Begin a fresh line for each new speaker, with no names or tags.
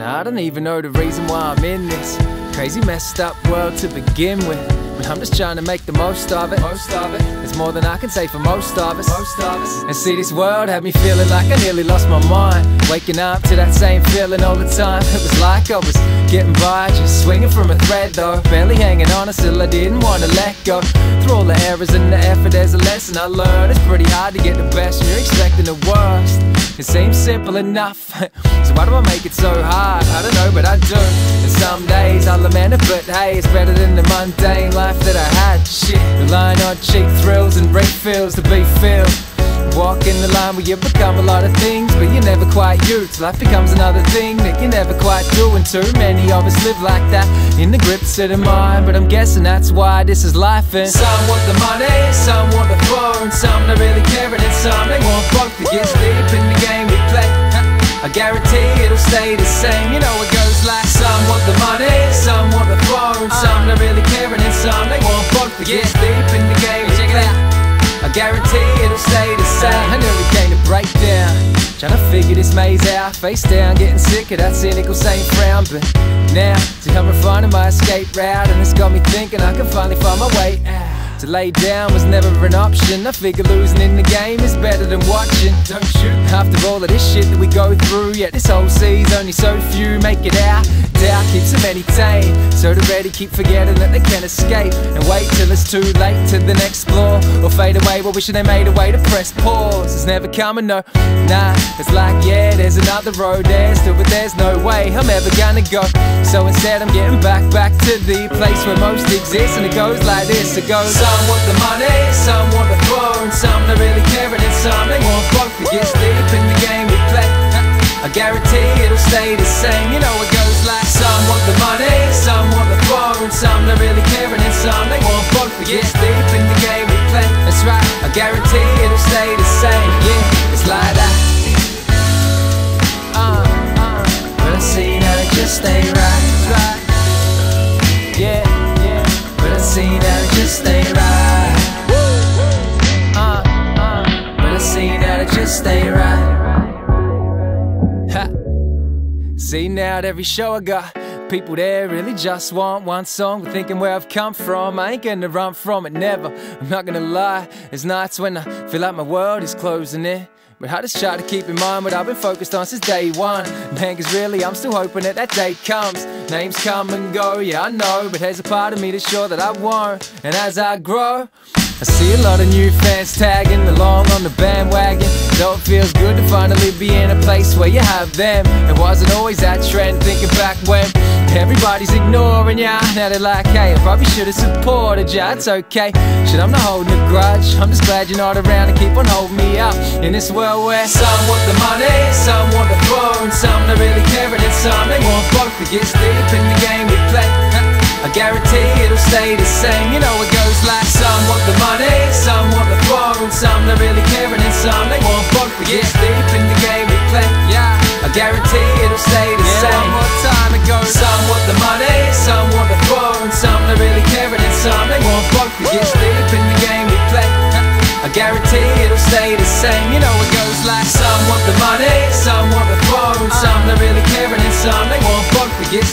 Now I don't even know the reason why I'm in this crazy messed up world to begin with. But I'm just trying to make the most of it. Most of it. It's more than I can say for most of us. Most of us. And see, this world had me feeling like I nearly lost my mind. Waking up to that same feeling all the time. It was like I was getting by, just swinging from a thread though. Barely hanging on, still I didn't want to let go. Through all the errors and the effort, there's a lesson I learned. It's pretty hard to get the best when you're expecting the worst. It seems simple enough, so why do I make it so hard? I don't know, but I do. And some days I'll lament it, but hey, it's better than the mundane life that I had. Shit, relying on cheap thrills and rate feels to be filled. Walking the line where you become a lot of things, but you're never quite you. Till life becomes another thing that you're never quite doing. Too many of us live like that, in the grips of the mind. But I'm guessing that's why this is life. And some want the money, some want the phone, some don't really care, and some they want both to get deep in the game we play. I guarantee it'll stay the same. You know it goes like some want the money, some want the phone, some don't really some they want both to get deep in the game. Check it out. I guarantee it'll stay the same. I never came to break down. Trying to figure this maze out. Face down, getting sick of that cynical same frown. But now, see, I'm refining my escape route. And it's got me thinking I can finally find my way out. To lay down was never an option. I figure losing in the game is better than watching. Don't shoot. After all of this shit that we go through, yet this whole sea's only so few make it out. Doubt keeps them entertained. So they're ready, keep forgetting that they can escape. And wait till it's too late to then explore. Or fade away, but wishing they made a way to press pause. It's never coming, no. Nah, it's like, yeah, there's another road there still, but there's no way I'm ever gonna go. So instead, I'm getting back, back to the place where most exist. And it goes like this it goes. Some want the money, some want the phone, some don't really care, and some they want both to get deep in the game we play. I guarantee it'll stay the same. You know it the money, some want the phone, some don't really care, and some they want both to get deep in the game we play. That's right. I guarantee it'll stay the same. Yeah, it's like that. Uh, uh, but I see that it just ain't right. right. Yeah, yeah. But I see that it just ain't right. Uh, uh, but I see that it just ain't right. See now at every show I got people there really just want one song. But thinking where I've come from, I ain't gonna run from it, never. I'm not gonna lie, there's nights when I feel like my world is closing in. But I just try to keep in mind what I've been focused on since day one. Man, cause really, I'm still hoping that that day comes. Names come and go, yeah, I know. But there's a part of me that's sure that I won't. And as I grow, I see a lot of new fans tagging along on the bandwagon. Though it feels good to finally be in a place where you have them. It wasn't always that trend, thinking back when everybody's ignoring ya. Now they're like, hey, I probably should have supported ya. It's okay, shit, I'm not holding a grudge. I'm just glad you're not around and keep on holding me up in this world where some want the money, some want the phone, some don't really care, and some they want both to get deep in the game we play. I guarantee it'll stay the same. You know it goes guarantee it'll stay the yeah, same. One more time it goes. Some want the money, some want the phone, some don't really care, and some they want both to get deep in the game we play. I guarantee it'll stay the same. You know it goes like some want the money, some want the phone, uh. some don't really care, and some they want both to get